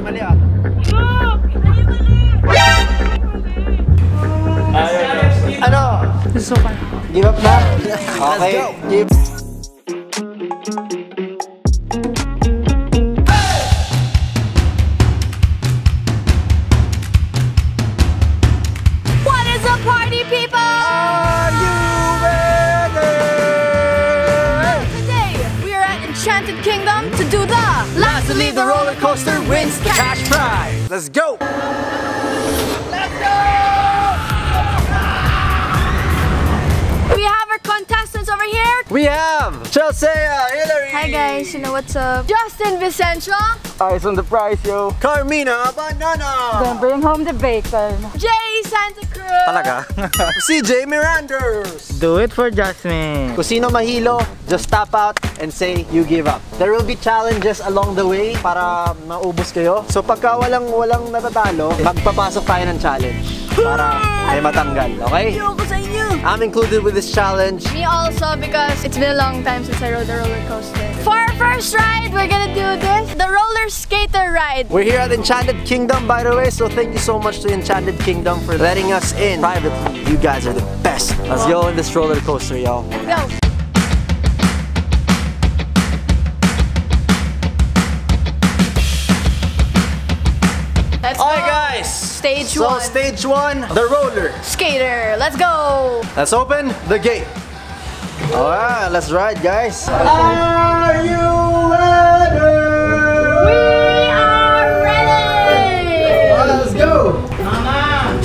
May mali ah. Ano? Susukan. Give up na? Okay. Give. What is up, party people? Are you ready? Today, we are at Enchanted Kingdom to do the Leave the roller coaster wins cash. Cash prize. Let's go. We have our contestants over here. We have Chelsea, Hillary. Hi guys, you know what's up? Justin Vicencio, Eyes on the prize, yo. Carmina Banana. Bring home the bacon. Jay Santa Cruz. Talaga? CJ Miranders. Do it for Jasmine. Kung sino mahilo, just tap out and say you give up. There will be challenges along the way para maubos kayo. So pagka walang walang natatalo, magpapasok tayo ng challenge para ay matanggal, okay? Ayoko sa inyo. I'm included with this challenge. Me also because it's been a long time since I rode a roller coaster. For our first ride, we're gonna do this, the roller skater ride. We're here at Enchanted Kingdom, by the way, so thank you so much to Enchanted Kingdom for letting us in privately. You guys are the best. Let's go on this roller coaster, y'all. Go. Let's Alright, go. guys. Stage so, one. stage one, the roller. Skater, let's go. Let's open the gate. Alright, let's ride, guys. Are you ready? We are ready. Let's go. Mama.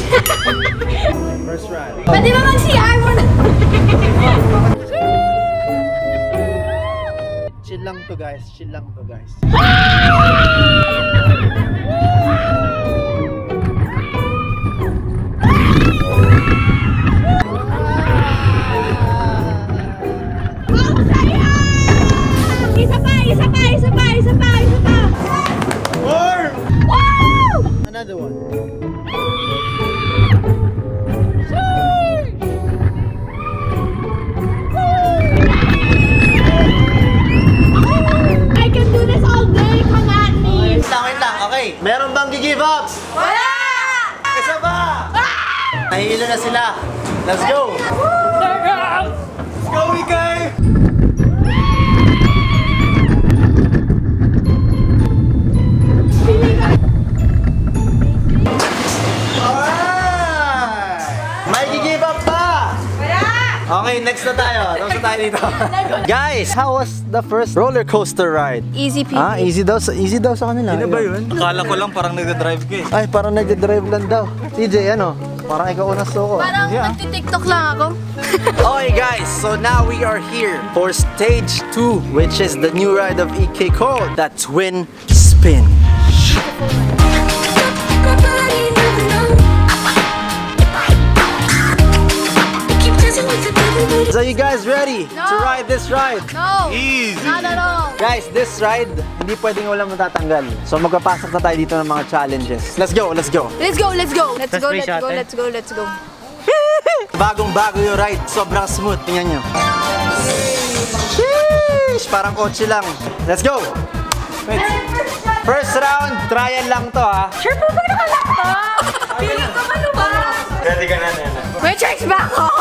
First ride. Pwede ba mag-CR muna? Chill lang to, guys. Chill lang to, guys. Ah! Another one. I can do this all day, come at me. Wait lang, wait lang. Okay. Meron bang give up? Wala! Isa ba? Nahihilo na sila. Let's go. Next na tayo. Tapos na tayo dito. Guys, how was the first roller coaster ride? Easy peasy. Ah, easy daw, sa- easy daw sa kanila. Ano ba yun? Akala ko lang parang nagda-drive ka eh. Ay, parang nagde-drive lang daw. TJ, ano? Parang ikaw unang suko. Parang nagtitiktok lang ako. Okay guys, so now we are here for stage 2 which is the new ride of EK Code, the Twin Spin. So you guys ready No. to ride this ride? No. Easy. Not at all. Guys, this ride, hindi pwedeng walang matatanggal. So magpapasok na tayo dito ng mga challenges. Let's go, let's go. Let's go, let's go. Let's go, let's go, let's go, let's go. Bagong bago yung ride, sobrang smooth. Tingnan nyo. Sheesh, parang kotse lang. Let's go! Wait. First round, trial lang to ha. Sure po ba nakalakta? Feeling ko ba? Ready ka na, Nena. My tricks back home.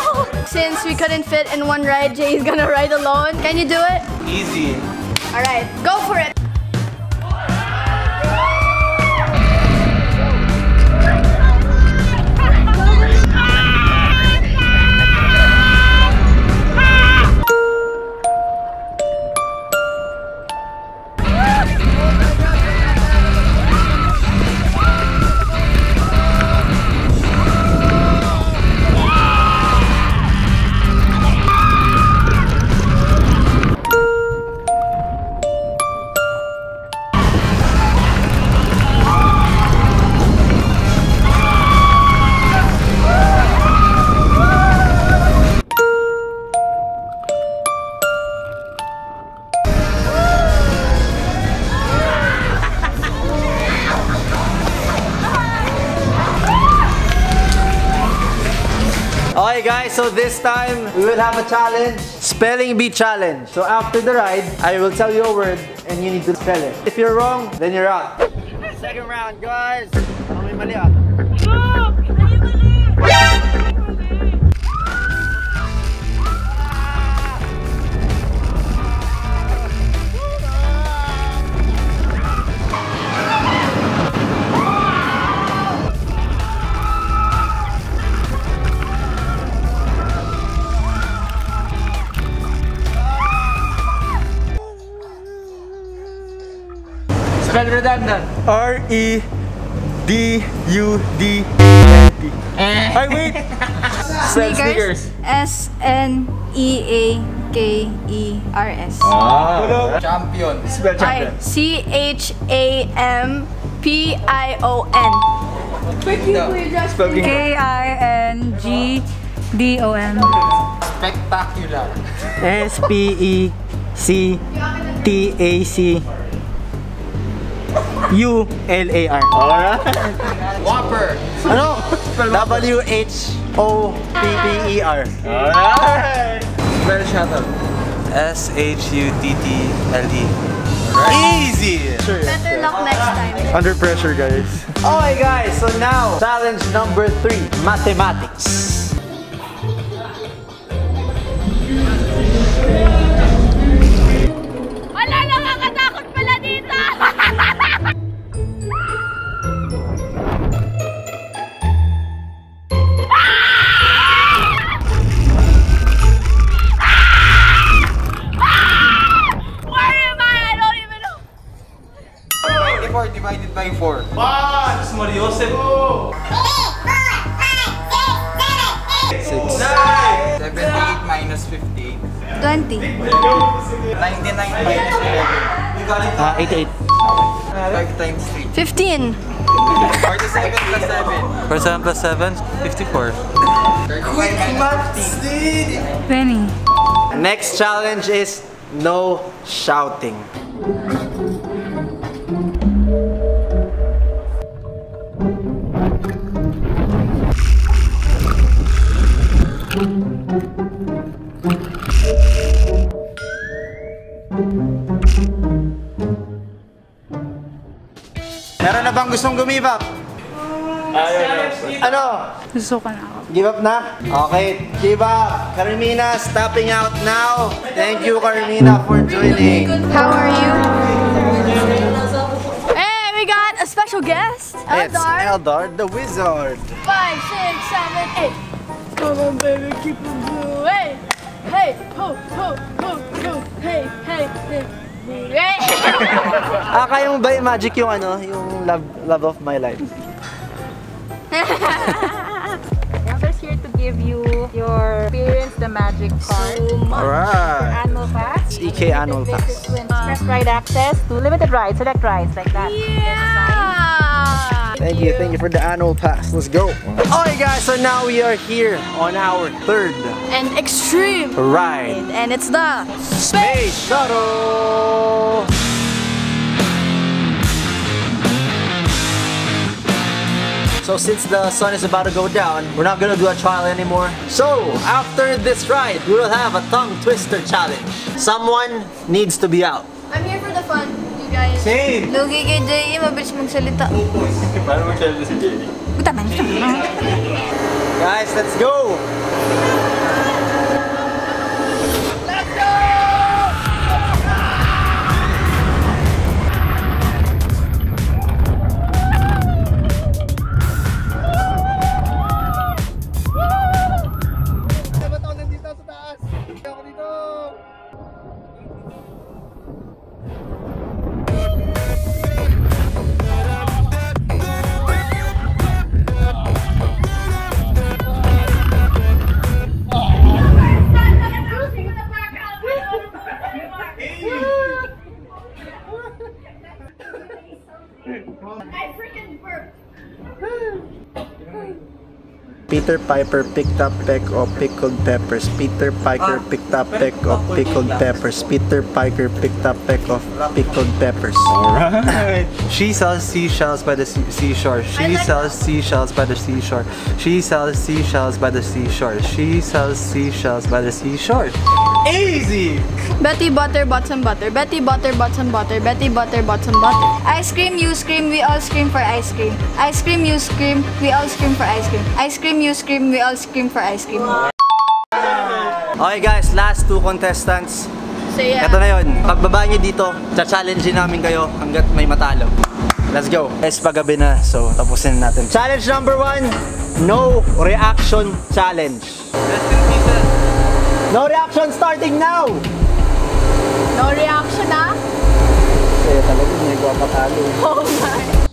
Since we couldn't fit in one ride, Jay is gonna ride alone. Can you do it? Easy. All right, go for it. So this time we will have a challenge. Spelling bee challenge. So after the ride, I will tell you a word and you need to spell it. If you're wrong, then you're out. Second round, guys. Ano may mali ah? Spell redundant. R-E-D-U-D. Ay, wait! Spell Sneakers. S N E A K E R S. Ah. Champion. Spell champion. C H A M P I O N. Spell king. K I N G D O M. Spectacular. S-P-E-C-T-A-C U-L-A-R. Whopper. Ano? W-H-O-P-P-E-R. Alright. Spell shuttle. S-H-U-T-T-L-E. Easy! Better luck next time. Under pressure, guys. Okay guys, so now, challenge number three, mathematics. 24 divided by 4. 78 minus 58. 20. 99 minus 11. Ah, 88. 5 times 3. 15. 47 plus 7. 47 plus 7, 54. 35 minus 15. 20. Next challenge is no shouting. Meron na bang gustong give up? Ano? Gusto ko na ako. Give up na? Okay, give up. Carmina stopping out now. Thank you, Carmina, for joining. How are you? Hey, we got a special guest. It's Eldar. Eldar the Wizard. Five, six, seven, eight. Come on, baby, keep it moving. Hey, ho, ho, ho, ho. Hey, hey, hey. Hey. Ah, kaya mo ba i-magic yung ano, yung love, love of my life? I'm just here to give you your experience the magic card. Alright. Annual pass. It's EK annual pass. to Express ride access to limited rides, select rides like that. Yeah. Thank you, thank you for the annual pass. Let's go. Alright guys, so now we are here on our third And extreme. ride. And it's the Space Shuttle! So since the sun is about to go down, we're not gonna do a trial anymore. So after this ride, we will have a tongue twister challenge. Someone needs to be out. I'm here for the fun, you guys. Same! Lugi kay J.E. mabilis magsalita. Paano mag-shell si man. Guys, let's go! Peter Piper picked up peck of pickled peppers. Peter Piper picked up peck of pickled peppers. Peter Piper picked up peck of pickled peppers. Alright. She sells seashells by the seashore. She sells seashells by the seashore. She sells seashells by the seashore. She sells seashells by the seashore. Easy! Betty butter bought some butter. Betty butter bought some butter. Betty butter bought some butter. Ice cream, you scream, we all scream for ice cream. Ice cream, you scream, we all scream for ice cream. Ice cream, you scream, we all scream for ice cream. Okay guys, last two contestants. So yeah. Ito na yun. Pagbaba nyo dito, cha-challenge namin kayo hanggat may matalo. Let's go. Guys, paggabi na. So, tapusin na natin. Challenge number one, no reaction challenge. No reaction starting now! No reaction ah. Eh, talaga, may gawa patalo. Oh my.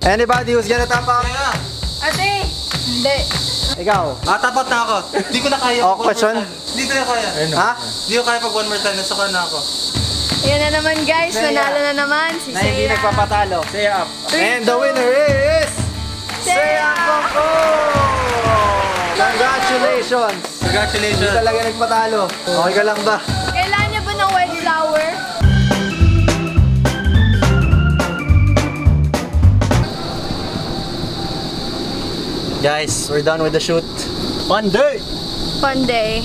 Anybody who's gonna tap out? Ate! Hindi. Ikaw. Ah, tapat na ako. Hindi ko na kaya. Oh, question? Hindi ko na kaya. Ha? Hindi ko kaya pag one more time. Nasuka na ako. Yan na naman guys, Saya. nanalo na naman si Na hindi nagpapatalo. Stay up. And the winner is... Seiya Coco! Congratulations! Hindi Congratulations. talaga nagpatalo. Okay ka lang ba? Guys, we're done with the shoot. Fun day! Fun day.